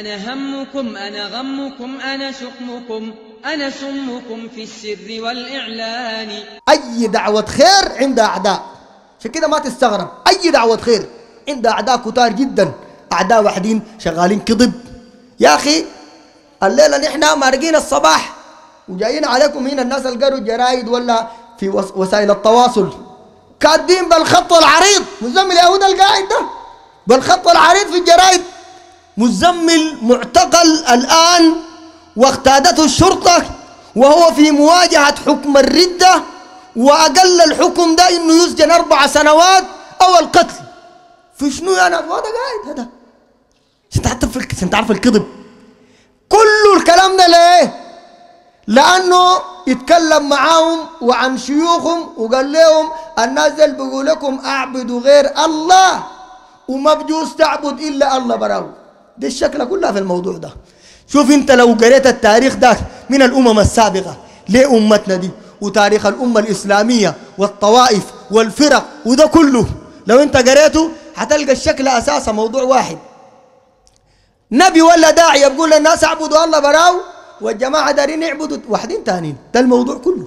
أنا همكم أنا غمكم أنا شقمكم أنا سمكم في السر والإعلان. أي دعوة خير عندها أعداء. عشان كده ما تستغرب. أي دعوة خير عندها أعداء كتار جدا. أعداء واحدين شغالين كذب يا أخي الليلة نحن مارقين الصباح وجايين عليكم هنا الناس اللي قروا الجرايد ولا في وس- وسائل التواصل. كاتبين بالخط العريض. مزمل يهود القاعد ده. بالخط العريض في الجرايد. مزمل معتقل الآن واغتادته الشرطة وهو في مواجهة حكم الردة وأقل الحكم ده إنه يسجن أربع سنوات أو القتل. في شنو يا ناس؟ هذا قاعد هذا. عشان تعرف عشان تعرف الكذب. كل الكلام ده ليه؟ لأنه يتكلم معاهم وعن شيوخهم وقال لهم الناس دول بيقول لكم أعبدوا غير الله وما بجوز تعبد إلا الله براو دي الشكلة كلها في الموضوع ده. شوف انت لو قريت التاريخ ده من الأمم السابقة لأمتنا دي وتاريخ الأمة الإسلامية والطوائف والفرق وده كله لو انت قريته هتلقى الشكل أساسا موضوع واحد. نبي ولا داعية بقول للناس اعبدوا الله براو والجماعة دارين يعبدوا واحدين تانيين. ده الموضوع كله.